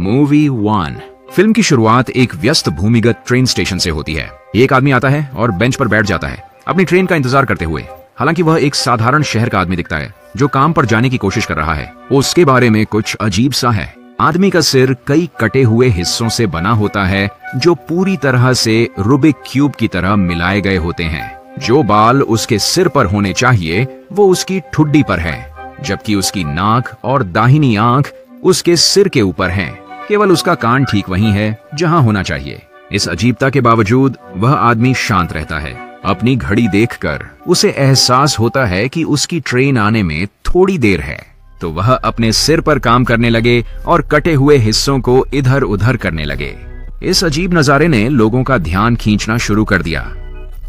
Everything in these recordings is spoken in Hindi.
मूवी वन फ़िल्म की शुरुआत एक व्यस्त भूमिगत ट्रेन स्टेशन से होती है। एक आदमी आता है और बेंच पर बैठ जाता है। अपनी ट्रेन का इंतज़ार करते हुए। हालाँकि वह एक साधारण शहर का आदमी दिखता है, जो काम पर जाने की कोशिश कर रहा है। उसके बारे में कुछ अजीब सा है। आदमी का सिर कई कटे हुए हिस्सों से बना होता है, जो पूरी तरह से रूबिक क्यूब की तरह मिलाए गए होते हैं। जो बाल उसके सिर पर होने चाहिए, वो उसकी ठुड्डी पर है, जबकि उसकी नाक और दाहिनी आँख उसके सिर के ऊपर हैं। केवल उसका कान ठीक वहीं है, जहाँ होना चाहिए। इस अजीबता के बावजूद, वह आदमी शांत रहता है। अपनी घड़ी देखकर, उसे एहसास होता है कि उसकी ट्रेन आने में थोड़ी देर है। तो वह अपने सिर पर काम करने लगे और कटे हुए हिस्सों को इधर उधर करने लगे। इस अजीब नजारे ने लोगों का ध्यान खींचना शुरू कर दिया।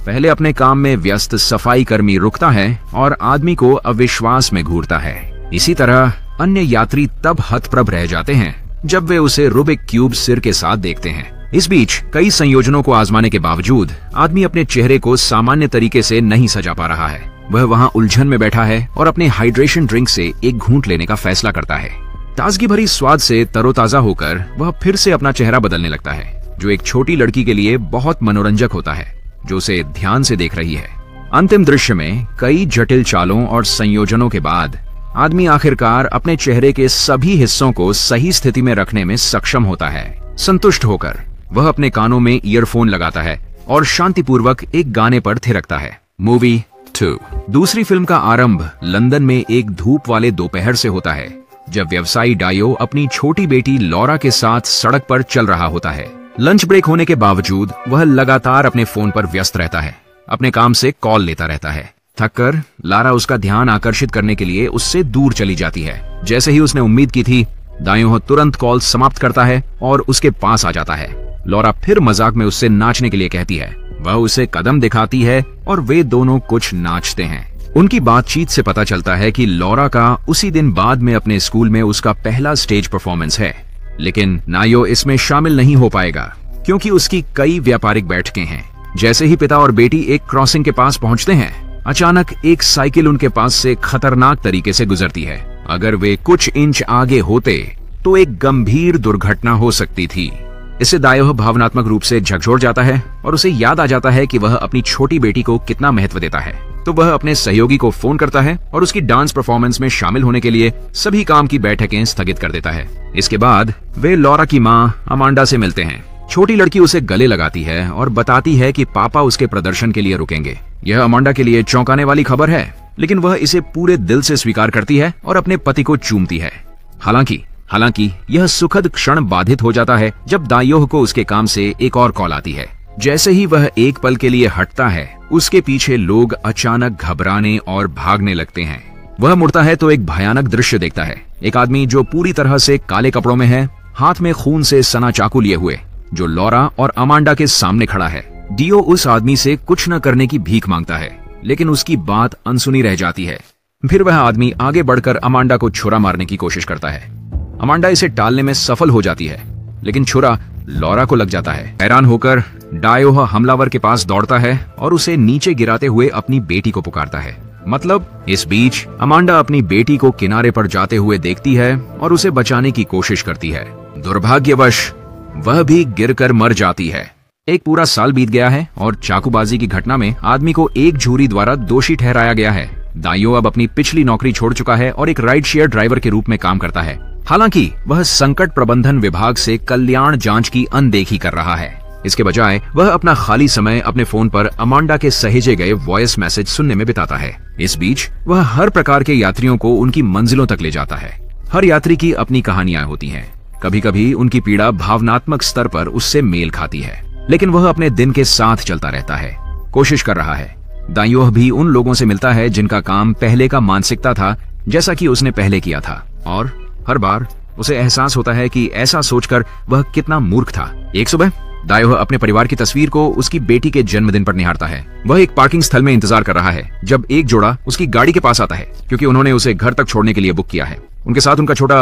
पहले अपने काम में व्यस्त सफ़ाई कर्मी रुकता है और आदमी को अविश्वास में घूरता है। इसी तरह, अन्य यात्री तब हतप्रभ रह जाते हैं। जब वे उसे रूबिक क्यूब सिर के साथ देखते हैं। इस बीच, कई संयोजनों को आजमाने के बावजूद, आदमी अपने चेहरे को सामान्य तरीके से नहीं सजा पा रहा है। वह वहाँ उलझन में बैठा है और अपने हाइड्रेशन ड्रिंक से एक घूंट लेने का फैसला करता है। ताजगी भरी स्वाद से तरोताजा होकर, वह फिर से अपना चेहरा बदलने लगता है, जो एक छोटी लड़की के लिए बहुत मनोरंजक होता है, जो उसे ध्यान से देख रही है। अंतिम दृश्य में, कई जटिल चालों और संयोजनों के बाद आदमी आखिरकार अपने चेहरे के सभी हिस्सों को सही स्थिति में रखने में सक्षम होता है। संतुष्ट होकर, वह अपने कानों में ईयरफोन लगाता है और शांतिपूर्वक एक गाने पर थिरकता है। मूवी टू दूसरी फ़िल्म का आरंभ लंदन में एक धूप वाले दोपहर से होता है, जब व्यवसायी डायो अपनी छोटी बेटी लॉरा के साथ सड़क पर चल रहा होता है। लंच ब्रेक होने के बावजूद वह लगातार अपने फ़ोन पर व्यस्त रहता है, अपने काम से कॉल लेता रहता है। थककर लारा उसका ध्यान आकर्षित करने के लिए उससे दूर चली जाती है। जैसे ही उसने उम्मीद की थी दायो तुरंत कॉल समाप्त करता है और उसके पास आ जाता है। लॉरा फिर मज़ाक में उससे नाचने के लिए कहती है। वह उसे कदम दिखाती है और वे दोनों कुछ नाचते हैं। उनकी बातचीत से पता चलता है कि लॉरा का उसी दिन बाद में अपने स्कूल में उसका पहला स्टेज परफॉर्मेंस है। लेकिन नायो इसमें शामिल नहीं हो पाएगा, क्योंकि उसकी कई व्यापारिक बैठकें हैं। जैसे ही पिता और बेटी एक क्रॉसिंग के पास पहुँचते हैं अचानक एक साइकिल उनके पास से खतरनाक तरीके से गुजरती है। अगर वे कुछ इंच आगे होते तो एक गंभीर दुर्घटना हो सकती थी। इससे दायो भावनात्मक रूप से झकझोर जाता है और उसे याद आ जाता है कि वह अपनी छोटी बेटी को कितना महत्व देता है। तो वह अपने सहयोगी को फ़ोन करता है और उसकी डांस परफॉर्मेंस में शामिल होने के लिए सभी काम की बैठकें स्थगित कर देता है। इसके बाद वे लॉरा की माँ अमांडा से मिलते हैं। छोटी लड़की उसे गले लगाती है और बताती है कि पापा उसके प्रदर्शन के लिए रुकेंगे। यह अमांडा के लिए चौंकाने वाली खबर है, लेकिन वह इसे पूरे दिल से स्वीकार करती है और अपने पति को चूमती है। हालाँकि हालाँकि, यह सुखद क्षण बाधित हो जाता है जब दायोह को उसके काम से एक और कॉल आती है। जैसे ही वह एक पल के लिए हटता है, उसके पीछे लोग अचानक घबराने और भागने लगते हैं। वह मुड़ता है तो एक भयानक दृश्य देखता है। एक आदमी जो पूरी तरह से काले कपड़ों में है, हाथ में खून से सना चाकू लिए हुए। जो लॉरा और अमांडा के सामने खड़ा है। डियो उस आदमी से कुछ न करने की भीख माँगता है, लेकिन उसकी बात अनसुनी रह जाती है। फिर वह आदमी आगे बढ़कर अमांडा को छुरा मारने की कोशिश करता है। अमांडा इसे टालने में सफल हो जाती है, लेकिन छुरा लॉरा को लग जाता है। हैरान होकर डायोह हमलावर के पास दौड़ता है और उसे नीचे गिराते हुए अपनी बेटी को पुकारता है। मतलब इस बीच अमांडा अपनी बेटी को किनारे पर जाते हुए देखती है और उसे बचाने की कोशिश करती है। दुर्भाग्यवश वह भी गिरकर मर जाती है। एक पूरा साल बीत गया है और चाकूबाजी की घटना में आदमी को एक झूरी द्वारा दोषी ठहराया गया है। दाइयो अब अपनी पिछली नौकरी छोड़ चुका है और एक राइड शेयर ड्राइवर के रूप में काम करता है। हालाँकि, वह संकट प्रबंधन विभाग से कल्याण जाँच की अनदेखी कर रहा है। इसके बजाय, वह अपना खाली समय अपने फ़ोन पर अमांडा के सहेजे गए वॉइस मैसेज सुनने में बिताता है। इस बीच, वह हर प्रकार के यात्रियों को उनकी मंजिलों तक ले जाता है। हर यात्री की अपनी कहानियाँ होती हैं। कभी कभी उनकी पीड़ा भावनात्मक स्तर पर उससे मेल खाती है, लेकिन वह अपने दिन के साथ चलता रहता है, कोशिश कर रहा है। दाइयोह भी उन लोगों से मिलता है जिनका काम पहले का मानसिकता था, जैसा कि उसने पहले किया था, और हर बार उसे एहसास होता है कि ऐसा सोचकर वह कितना मूर्ख था। एक सुबह दायो अपने परिवार की तस्वीर को उसकी बेटी के जन्मदिन पर निहारता है। वह एक पार्किंग स्थल में इंतज़ार कर रहा है, जब एक जोड़ा उसकी गाड़ी के पास आता है, क्योंकि उन्होंने उसे घर तक छोड़ने के लिए बुक किया है। उनके साथ उनका छोटा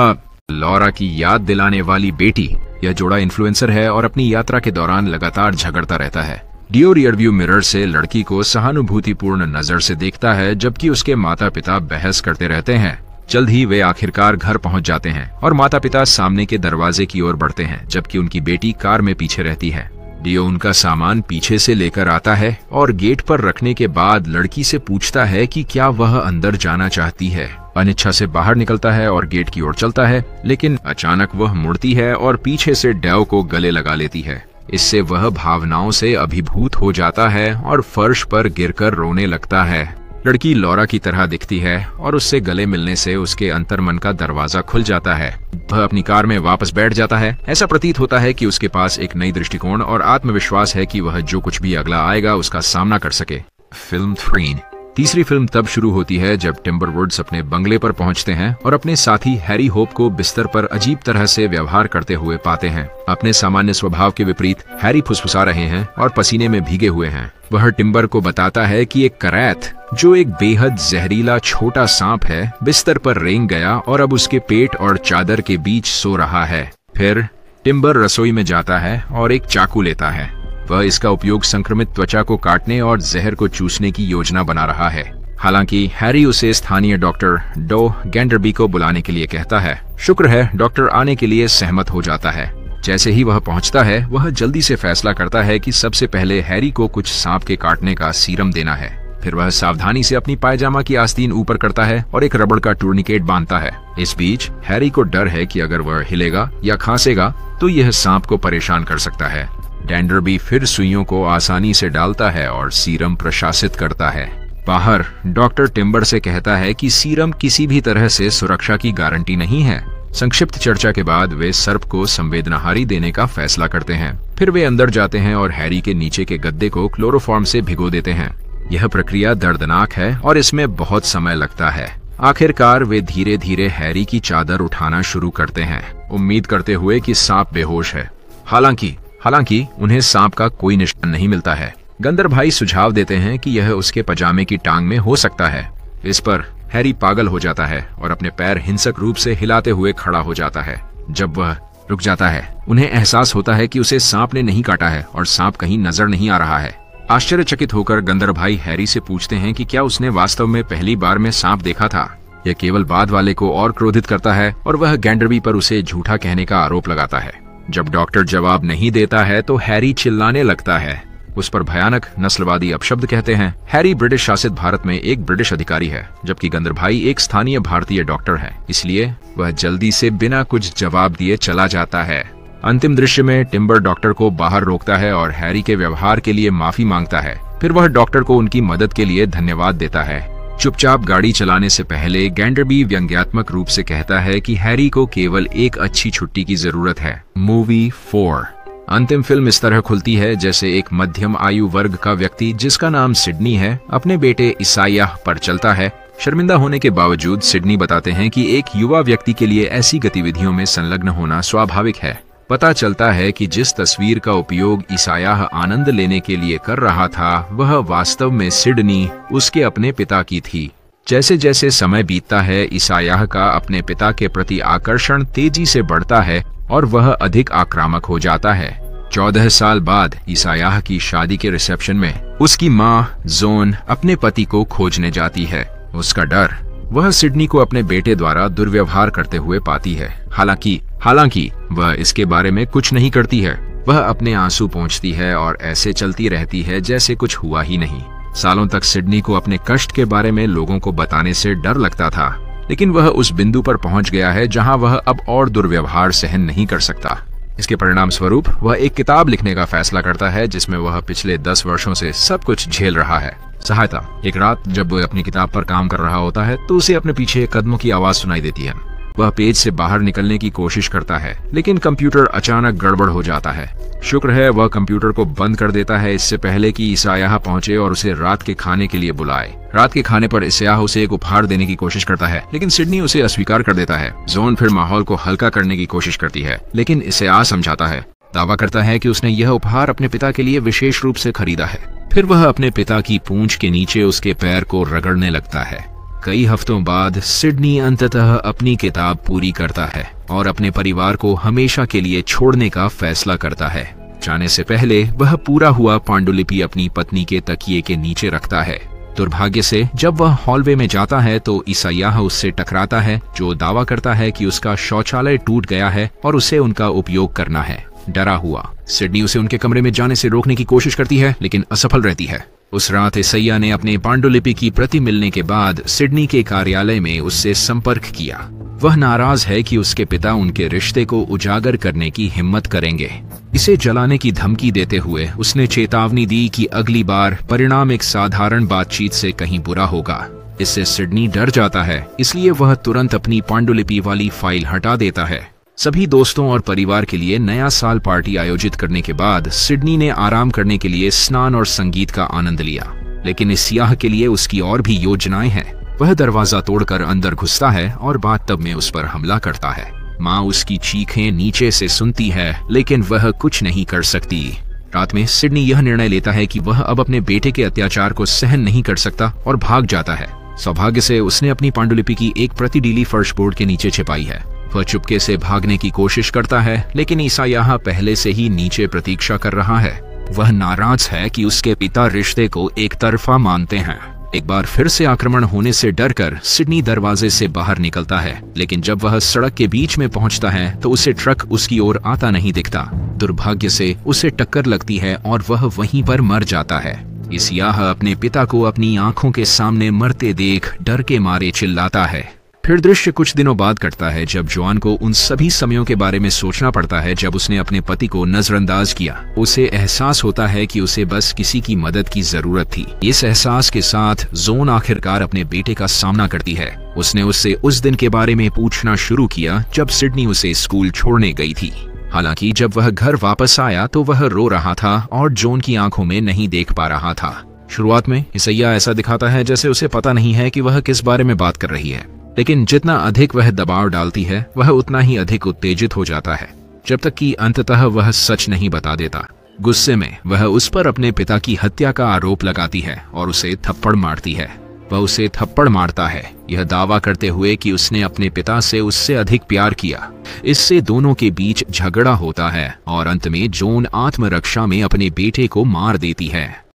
लॉरा की याद दिलाने वाली बेटी, यह जोड़ा इन्फ्लुएंसर है और अपनी यात्रा के दौरान लगातार झगड़ता रहता है। डियो रियरव्यू मिरर से लड़की को सहानुभूतिपूर्ण नज़र से देखता है, जबकि उसके माता पिता बहस करते रहते हैं। जल्द ही वे आखिरकार घर पहुँच जाते हैं और माता पिता सामने के दरवाजे की ओर बढ़ते हैं, जबकि उनकी बेटी कार में पीछे रहती है। डियो उनका सामान पीछे से लेकर आता है और गेट पर रखने के बाद लड़की से पूछता है कि क्या वह अंदर जाना चाहती है। अनिच्छा से बाहर निकलता है और गेट की ओर चलता है, लेकिन अचानक वह मुड़ती है और पीछे से डेव को गले लगा लेती है। इससे वह भावनाओं से अभिभूत हो जाता है और फर्श पर गिरकर रोने लगता है। लड़की लौरा की तरह दिखती है और उससे गले मिलने से उसके अंतर्मन का दरवाज़ा खुल जाता है। वह अपनी कार में वापस बैठ जाता है। ऐसा प्रतीत होता है कि उसके पास एक नई दृष्टिकोण और आत्मविश्वास है कि वह जो कुछ भी अगला आएगा उसका सामना कर सके। फ़िल्म थ्रीन। तीसरी फ़िल्म तब शुरू होती है जब टिम्बर वुड्स अपने बंगले पर पहुँचते हैं और अपने साथी हैरी होप को बिस्तर पर अजीब तरह से व्यवहार करते हुए पाते हैं। अपने सामान्य स्वभाव के विपरीत हैरी फुसफुसा रहे हैं और पसीने में भीगे हुए हैं। वह टिम्बर को बताता है कि एक करैत जो एक बेहद जहरीला छोटा सांप है, बिस्तर पर रेंग गया और अब उसके पेट और चादर के बीच सो रहा है। फिर टिम्बर रसोई में जाता है और एक चाकू लेता है। वह इसका उपयोग संक्रमित त्वचा को काटने और जहर को चूसने की योजना बना रहा है। हालाँकि, हैरी उसे स्थानीय डॉक्टर डो गैंडरबी को बुलाने के लिए कहता है। शुक्र है, डॉक्टर आने के लिए सहमत हो जाता है। जैसे ही वह पहुँचता है, वह जल्दी से फैसला करता है कि सबसे पहले हैरी को कुछ सांप के काटने का सीरम देना है। फिर वह सावधानी से अपनी पायजामा की आस्तीन ऊपर करता है और एक रबड़ का टूर्निकेट बांधता है। इस बीच, हैरी को डर है कि अगर वह हिलेगा या खांसेगा तो यह सांप को परेशान कर सकता है। डेंडर भी फिर सुइयों को आसानी से डालता है और सीरम प्रशासित करता है। बाहर, डॉक्टर टिम्बर से कहता है कि सीरम किसी भी तरह से सुरक्षा की गारंटी नहीं है। संक्षिप्त चर्चा के बाद वे सर्प को संवेदनाहारी देने का फैसला करते हैं। फिर वे अंदर जाते हैं और हैरी के नीचे के गद्दे को क्लोरोफॉर्म से भिगो देते हैं। यह प्रक्रिया दर्दनाक है और इसमें बहुत समय लगता है। आखिरकार वे धीरे धीरे हैरी की चादर उठाना शुरू करते हैं। उम्मीद करते हुए कि सांप बेहोश है। हालाँकि हालाँकि, उन्हें सांप का कोई निशान नहीं मिलता है। गंदर भाई सुझाव देते हैं कि यह उसके पजामे की टांग में हो सकता है। इस पर हैरी पागल हो जाता है और अपने पैर हिंसक रूप से हिलाते हुए खड़ा हो जाता है। जब वह रुक जाता है, उन्हें एहसास होता है कि उसे सांप ने नहीं काटा है और सांप कहीं नज़र नहीं आ रहा है। आश्चर्यचकित होकर गंदर भाई हैरी से पूछते हैं कि क्या उसने वास्तव में पहली बार में सांप देखा था? यह केवल बाद वाले को और क्रोधित करता है और वह गैंडरबी पर उसे झूठा कहने का आरोप लगाता है। जब डॉक्टर जवाब नहीं देता है तो हैरी चिल्लाने लगता है। उस पर भयानक नस्लवादी अपशब्द कहते हैं। हैरी ब्रिटिश शासित भारत में एक ब्रिटिश अधिकारी है, जबकि गंदर भाई एक स्थानीय भारतीय डॉक्टर है। इसलिए वह जल्दी से बिना कुछ जवाब दिए चला जाता है। अंतिम दृश्य में टिम्बर डॉक्टर को बाहर रोकता है और हैरी के व्यवहार के लिए माफ़ी माँगता है। फिर वह डॉक्टर को उनकी मदद के लिए धन्यवाद देता है। चुपचाप गाड़ी चलाने से पहले गैंडरबी व्यंग्यात्मक रूप से कहता है कि हैरी को केवल एक अच्छी छुट्टी की ज़रूरत है। मूवी फोर अंतिम फ़िल्म इस तरह खुलती है जैसे एक मध्यम आयु वर्ग का व्यक्ति जिसका नाम सिडनी है, अपने बेटे ईसाया पर चलता है। शर्मिंदा होने के बावजूद सिडनी बताते हैं कि एक युवा व्यक्ति के लिए ऐसी गतिविधियों में संलग्न होना स्वाभाविक है। पता चलता है कि जिस तस्वीर का उपयोग ईसाया आनंद लेने के लिए कर रहा था, वह वास्तव में सिडनी, उसके अपने पिता की थी। जैसे जैसे समय बीतता है, ईसायाह का अपने पिता के प्रति आकर्षण तेज़ी से बढ़ता है और वह अधिक आक्रामक हो जाता है। चौदह साल बाद ईसायाह की शादी के रिसेप्शन में, उसकी माँ, जोन, अपने पति को खोजने जाती है। उसका डर, वह सिडनी को अपने बेटे द्वारा दुर्व्यवहार करते हुए पाती है। हालाँकि हालाँकि, वह इसके बारे में कुछ नहीं करती है। वह अपने आँसू पहुँचती है और ऐसे चलती रहती है जैसे कुछ हुआ ही नहीं। सालों तक सिडनी को अपने कष्ट के बारे में लोगों को बताने से डर लगता था, लेकिन वह उस बिंदु पर पहुँच गया है जहाँ वह अब और दुर्व्यवहार सहन नहीं कर सकता। इसके परिणाम स्वरूप वह एक किताब लिखने का फैसला करता है, जिसमें वह पिछले दस वर्षों से सब कुछ झेल रहा है। सहायता, एक रात जब वह अपनी किताब पर काम कर रहा होता है तो उसे अपने पीछे कदमों की आवाज़ सुनाई देती है। वह पेज से बाहर निकलने की कोशिश करता है, लेकिन कंप्यूटर अचानक गड़बड़ हो जाता है। शुक्र है, वह कंप्यूटर को बंद कर देता है इससे पहले कि ईसायाह पहुँचे और उसे रात के खाने के लिए बुलाए। रात के खाने पर ईसायाह उसे एक उपहार देने की कोशिश करता है, लेकिन सिडनी उसे अस्वीकार कर देता है। जोन फिर माहौल को हल्का करने की कोशिश करती है, लेकिन इसे आ समझाता है। दावा करता है कि उसने यह उपहार अपने पिता के लिए विशेष रूप से खरीदा है। फिर वह अपने पिता की पूंछ के नीचे उसके पैर को रगड़ने लगता है। कई हफ्तों बाद सिडनी अंततः अपनी किताब पूरी करता है और अपने परिवार को हमेशा के लिए छोड़ने का फैसला करता है। जाने से पहले वह पूरा हुआ पांडुलिपि अपनी पत्नी के तकिए के नीचे रखता है। दुर्भाग्य से जब वह हॉलवे में जाता है तो ईसायाह उससे टकराता है, जो दावा करता है कि उसका शौचालय टूट गया है और उसे उनका उपयोग करना है। डरा हुआ। सिडनी उसे उनके कमरे में जाने से रोकने की कोशिश करती है, लेकिन असफल रहती है। उस रात ईसैया ने अपने पांडुलिपि की प्रति मिलने के बाद सिडनी के कार्यालय में उससे संपर्क किया। वह नाराज़ है कि उसके पिता उनके रिश्ते को उजागर करने की हिम्मत करेंगे। इसे जलाने की धमकी देते हुए उसने चेतावनी दी कि अगली बार परिणाम एक साधारण बातचीत से कहीं बुरा होगा। इससे सिडनी डर जाता है, इसलिए वह तुरंत अपनी पांडुलिपि वाली फ़ाइल हटा देता है। सभी दोस्तों और परिवार के लिए नया साल पार्टी आयोजित करने के बाद सिडनी ने आराम करने के लिए स्नान और संगीत का आनंद लिया। लेकिन इस सियाह के लिए उसकी और भी योजनाएँ हैं। वह दरवाज़ा तोड़कर अंदर घुसता है और बात तब में उस पर हमला करता है। माँ उसकी चीखें नीचे से सुनती है, लेकिन वह कुछ नहीं कर सकती। रात में सिडनी यह निर्णय लेता है कि वह अब अपने बेटे के अत्याचार को सहन नहीं कर सकता और भाग जाता है। सौभाग्य से उसने अपनी पांडुलिपि की एक प्रति डीली फर्श बोर्ड के नीचे छिपाई है। वह चुपके से भागने की कोशिश करता है, लेकिन ईसा यहाँ पहले से ही नीचे प्रतीक्षा कर रहा है। वह नाराज़ है कि उसके पिता रिश्ते को एक तरफा मानते हैं। एक बार फिर से आक्रमण होने से डरकर सिडनी दरवाजे से बाहर निकलता है, लेकिन जब वह सड़क के बीच में पहुँचता है तो उसे ट्रक उसकी ओर आता नहीं दिखता। दुर्भाग्य से उसे टक्कर लगती है और वह वहीं पर मर जाता है। इस याह अपने पिता को अपनी आँखों के सामने मरते देख डर के मारे चिल्लाता है। फिर दृश्य कुछ दिनों बाद कटता है जब जॉन को उन सभी समयों के बारे में सोचना पड़ता है जब उसने अपने पति को नजरअंदाज किया। उसे एहसास होता है कि उसे बस किसी की मदद की ज़रूरत थी। इस एहसास के साथ जोन आखिरकार अपने बेटे का सामना करती है। उसने उससे उस दिन के बारे में पूछना शुरू किया जब सिडनी उसे स्कूल छोड़ने गई थी। हालाँकि जब वह घर वापस आया तो वह रो रहा था और जोन की आँखों में नहीं देख पा रहा था। शुरुआत में ईसैया ऐसा दिखाता है जैसे उसे पता नहीं है कि वह किस बारे में बात कर रही है। लेकिन जितना अधिक वह दबाव डालती है, वह उतना ही अधिक उत्तेजित हो जाता है, जब तक कि अंततः वह सच नहीं बता देता। गुस्से में, वह उस पर अपने पिता की हत्या का आरोप लगाती है और उसे थप्पड़ मारती है। वह उसे थप्पड़ मारता है। यह दावा करते हुए कि उसने अपने पिता से उससे अधिक प्यार किया। इससे दोनों के बीच झगड़ा होता है और अंत में जोन आत्मरक्षा में अपने बेटे को मार देती है।